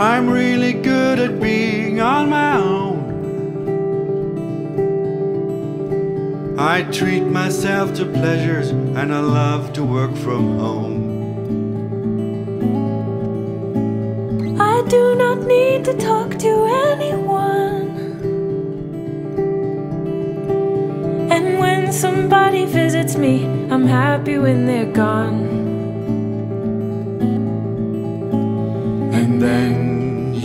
I'm really good at being on my own. I treat myself to pleasures and I love to work from home. I do not need to talk to anyone. And when somebody visits me, I'm happy when they're gone.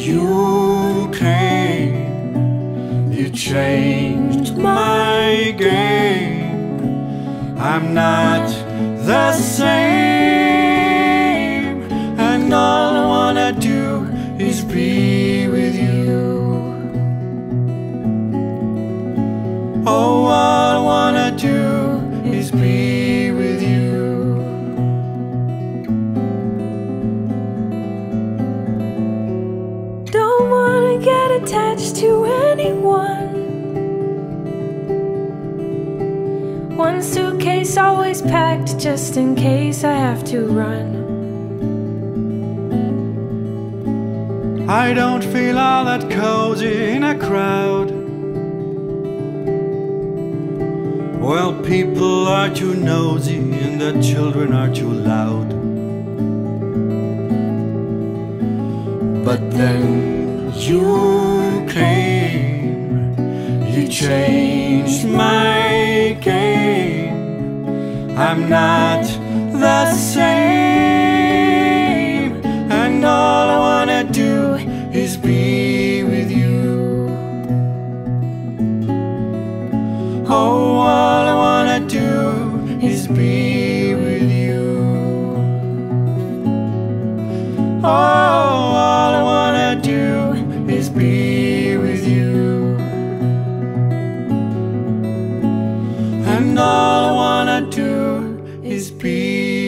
You came, you changed my game. I'm not the same, and all I wanna do is be attached to anyone. One suitcase always packed just in case I have to run. I don't feel all that cozy in a crowd. Well, people are too nosy and the children are too loud. But then you changed my game. I'm not the same, and all I wanna do is be with you. Oh, all I wanna do is be with you. And all I wanna do is be